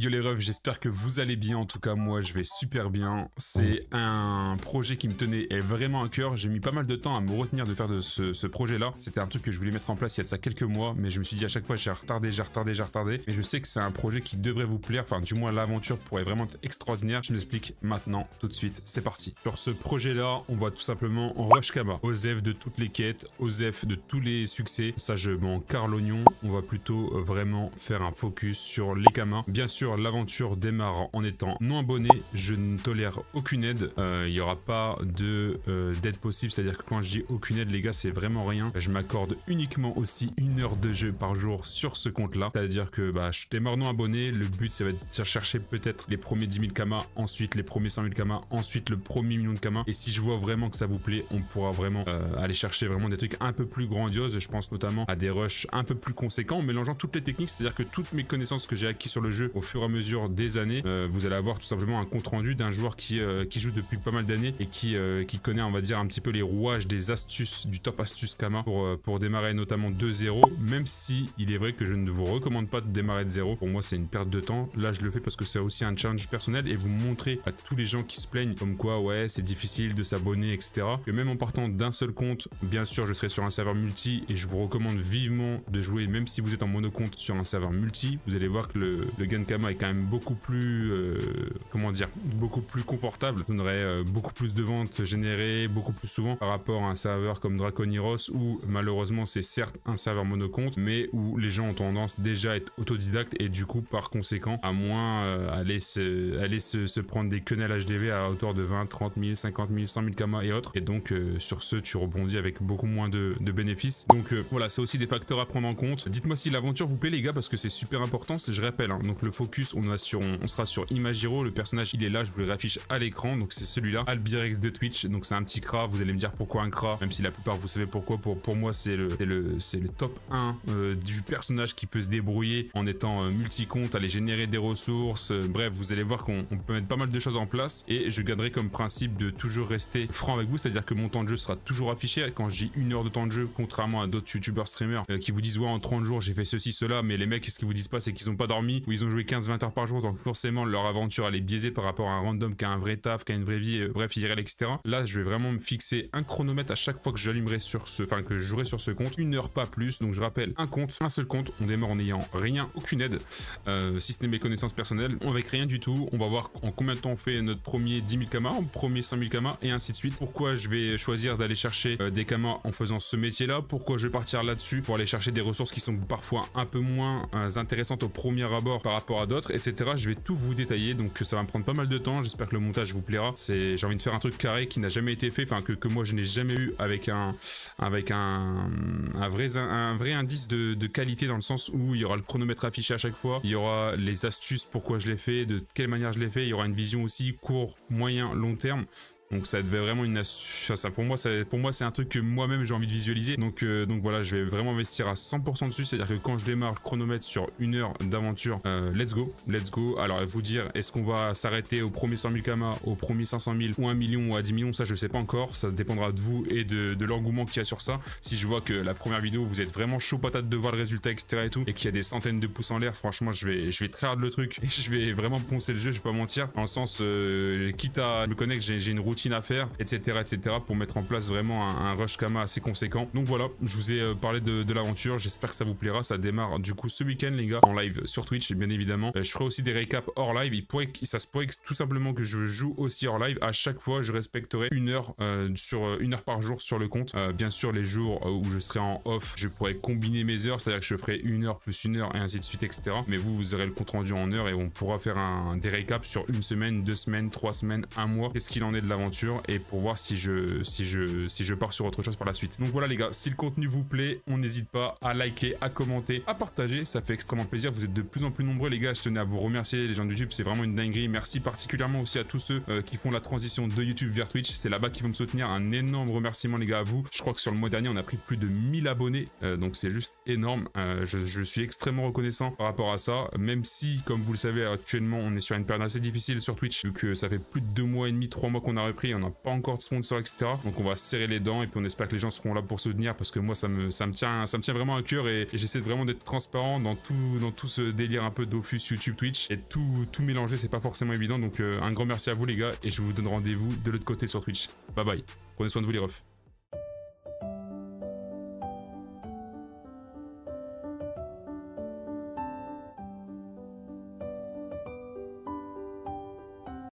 Yo les refs, j'espère que vous allez bien, en tout cas moi je vais super bien. C'est un projet qui me tenait vraiment à cœur, j'ai mis pas mal de temps à me retenir de faire de ce, projet-là. C'était un truc que je voulais mettre en place il y a de ça quelques mois, mais je me suis dit à chaque fois j'ai retardé, j'ai retardé, j'ai retardé. Mais je sais que c'est un projet qui devrait vous plaire, enfin du moins l'aventure pourrait vraiment être extraordinaire. Je m'explique maintenant, tout de suite, c'est parti. Sur ce projet-là, on va tout simplement en rush Kama, OZEF de toutes les quêtes, OZEF de tous les succès. Ça je m'en carre l'oignon, on va plutôt euh, vraiment faire un focus sur les Kamas. Bien sûr, l'aventure démarre en étant non abonné. Je ne tolère aucune aide. Euh, il n'y aura pas de euh, d'aide possible. C'est-à-dire que quand je dis aucune aide, les gars, c'est vraiment rien. Je m'accorde uniquement aussi une heure de jeu par jour sur ce compte-là. C'est-à-dire que bah, je démarre non abonné. Le but, ça va être de chercher peut-être les premiers 10 000 kamas, ensuite les premiers 100 000 kamas, ensuite le premier million de kamas. Et si je vois vraiment que ça vous plaît, on pourra vraiment euh, aller chercher vraiment des trucs un peu plus grandioses. Je pense notamment à des rushs un peu plus conséquents en mélangeant toutes les techniques. C'est-à-dire que toutes mes connaissances que j'ai acquis sur le jeu au fur à mesure des années, euh, vous allez avoir tout simplement un compte rendu d'un joueur qui, euh, qui joue depuis pas mal d'années et qui, euh, qui connaît, on va dire, un petit peu les rouages des astuces, du top astuce Kama pour, démarrer notamment 2-0, même si il est vrai que je ne vous recommande pas de démarrer de 0. Pour moi, c'est une perte de temps. Là, je le fais parce que c'est aussi un challenge personnel et vous montrer à tous les gens qui se plaignent comme quoi, ouais, c'est difficile de s'abonner, etc. Que même en partant d'un seul compte, bien sûr, je serai sur un serveur multi et je vous recommande vivement de jouer, même si vous êtes en monocompte sur un serveur multi. Vous allez voir que le, le Gun Kama est quand même beaucoup plus, euh, comment dire, beaucoup plus confortable. Vous aurez euh, beaucoup plus de ventes générées beaucoup plus souvent par rapport à un serveur comme Draconiros où malheureusement c'est certes un serveur monocompte mais où les gens ont tendance déjà à être autodidactes et du coup par conséquent à moins euh, aller, se, aller se, prendre des quenelles HDV à hauteur de 20, 30 000, 50 000, 100 000 kamas et autres. Et donc sur ce tu rebondis avec beaucoup moins de, de bénéfices. Donc voilà, c'est aussi des facteurs à prendre en compte. Dites-moi si l'aventure vous plaît les gars parce que c'est super important, je rappelle. Hein. donc le focus on a sur on, sera sur Imagiro. Le personnage, il est là, je vous le réaffiche à l'écran. Donc c'est celui-là, Albirex de Twitch. Donc c'est un petit cra. Vous allez me dire pourquoi un cra, même si la plupart vous savez pourquoi. Pour, moi, c'est le, le, le top 1 euh, du personnage qui peut se débrouiller en étant euh, multi-compte, aller générer des ressources. Euh, bref, vous allez voir qu'on peut mettre pas mal de choses en place. Et je garderai comme principe de toujours rester franc avec vous. C'est-à-dire que mon temps de jeu sera toujours affiché. Quand j'ai une heure de temps de jeu, contrairement à d'autres youtubeurs streamers qui vous disent ouais en 30 jours j'ai fait ceci, cela, mais les mecs, ce qu'ils vous disent pas, c'est qu'ils ont pas dormi ou ils ont joué 15-20 heures par jour. Donc forcément, leur aventure elle est biaisée par rapport à un random qui a un vrai taf, qui a une vraie vie, euh, bref, IRL, etc. Là, je vais vraiment me fixer un chronomètre à chaque fois que j'allumerai sur ce, enfin que je jouerai sur ce compte, une heure pas plus. Donc je rappelle, un compte, un seul compte. On démarre en n'ayant rien, aucune aide, euh, si ce n'est mes connaissances personnelles. On avec rien du tout. On va voir en combien de temps on fait notre premier 10 000 kamas, premier 100 000 kamas et ainsi de suite. Pourquoi je vais choisir d'aller chercher euh, des kamas en faisant ce métier-là? Pourquoi je vais partir là-dessus pour aller chercher des ressources qui sont parfois un peu moins intéressantes au premier abord par rapport à etc. Je vais tout vous détailler donc ça va me prendre pas mal de temps. J'espère que le montage vous plaira. C'est, j'ai envie de faire un truc carré qui n'a jamais été fait, enfin que, que moi je n'ai jamais eu avec un, avec un, un vrai, un, vrai indice de, de, qualité dans le sens où il y aura le chronomètre affiché à chaque fois, il y aura les astuces, pourquoi je l'ai fait, de quelle manière je l'ai fait, il y aura une vision aussi court, moyen, long terme. Donc ça devait vraiment une ça pour moi pour moi c'est un truc que moi-même j'ai envie de visualiser. Donc euh, donc voilà, je vais vraiment investir à 100% dessus, c'est-à-dire que quand je démarre le chronomètre sur une heure d'aventure, euh, let's go, let's go. Alors vous dire est-ce qu'on va s'arrêter au premier 100 000 kama, au premier 500 000 ou 1 million ou à 10 millions, ça je sais pas encore, ça dépendra de vous et de, de l'engouement qu'il y a sur ça. Si je vois que la première vidéo vous êtes vraiment chaud patate de voir le résultat etc et tout et qu'il y a des centaines de pouces en l'air, franchement je vais je vais très hard le truc je vais vraiment poncer le jeu, je vais pas mentir. En le sens euh, quitte à me connecter, j'ai une routine à faire, etc., etc., pour mettre en place vraiment un, rush Kama assez conséquent. Donc voilà, je vous ai euh, parlé de, l'aventure, j'espère que ça vous plaira. Ça démarre du coup ce week-end, les gars, en live sur Twitch, bien évidemment. Euh, je ferai aussi des récaps hors live. Il pourrait, ça se pourrait tout simplement que je joue aussi hors live. À chaque fois, je respecterai une heure euh, sur une heure par jour sur le compte. bien sûr, les jours où je serai en off, je pourrais combiner mes heures, c'est-à-dire que je ferai une heure plus une heure et ainsi de suite, etc. Mais vous, vous aurez le compte rendu en heure et on pourra faire un, des récaps sur une semaine, deux semaines, trois semaines, un mois. Qu'est-ce qu'il en est de l'aventure? Et pour voir si je, si, je, si je pars sur autre chose par la suite. Donc voilà les gars, si le contenu vous plaît, on n'hésite pas à liker, à commenter, à partager, ça fait extrêmement plaisir. Vous êtes de plus en plus nombreux les gars, je tenais à vous remercier les gens de YouTube, c'est vraiment une dinguerie. Merci particulièrement aussi à tous ceux euh, qui font la transition de YouTube vers Twitch, c'est là-bas qu'ils vont me soutenir. Un énorme remerciement les gars à vous. Je crois que sur le mois dernier, on a pris plus de 1000 abonnés, euh, donc c'est juste énorme. Euh, je, je, suis extrêmement reconnaissant par rapport à ça, même si, comme vous le savez, actuellement, on est sur une période assez difficile sur Twitch, vu que ça fait plus de deux mois et demi, trois mois qu'on a repris on n'a pas encore de sponsor, etc. Donc on va serrer les dents et puis on espère que les gens seront là pour soutenir parce que moi ça me, ça me, tient, ça me tient vraiment à cœur et, j'essaie vraiment d'être transparent dans tout, dans tout ce délire un peu d'Ofus, YouTube, Twitch et tout, tout mélanger, c'est pas forcément évident. Donc euh, un grand merci à vous les gars et je vous donne rendez-vous de l'autre côté sur Twitch. Bye bye. Prenez soin de vous les refs.